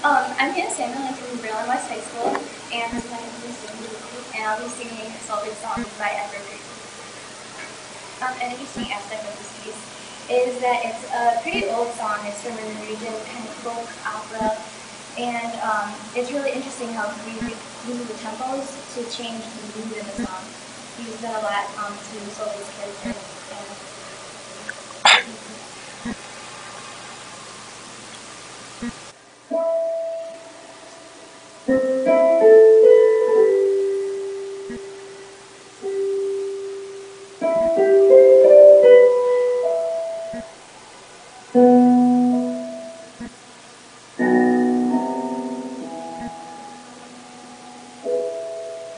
Um, I'm Hannah Samuel. I'm from Berlin West High School, and this is my singing, and I'll be singing Solveig's Song by Edward. Um, an interesting aspect of this piece is that it's a pretty old song. It's from a Norwegian kind of folk opera, and um, it's really interesting how Grieg uses the tempos to change the mood in the song. He uses that a lot um, to Solveig's character.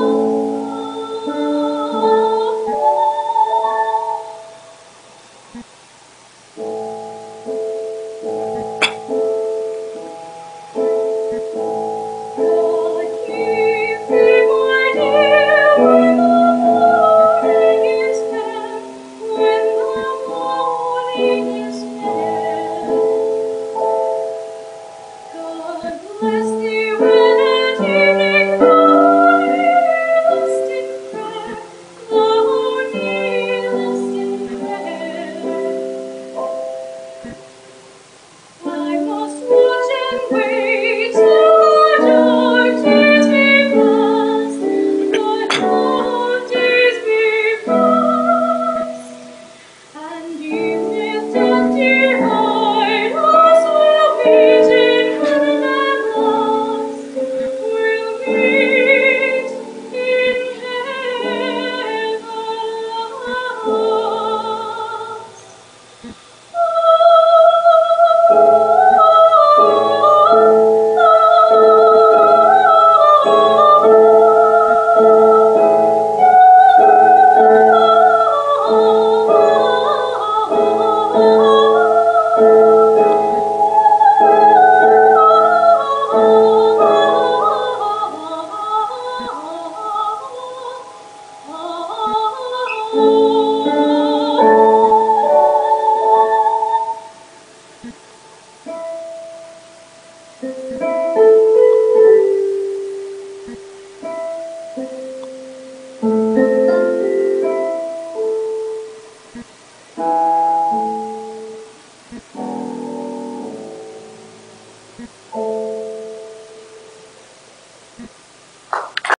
And, Oh.